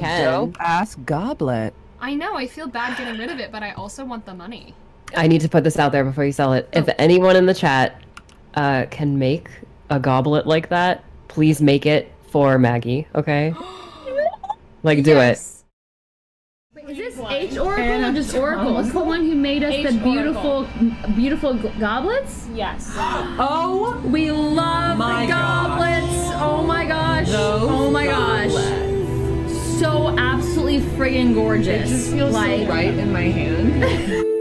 ass goblet. I know, I feel bad getting rid of it, but I also want the money. I need to put this out there before you sell it. If Oh. anyone in the chat uh, can make a goblet like that, please make it for Maggie, okay? like, do yes. it. Is this H Oracle or just Oracle? Is the one who made us the H beautiful, beautiful goblets? Yes. Oh, we love My the goblets. Friggin' gorgeous. It just feels like, so right in my hand.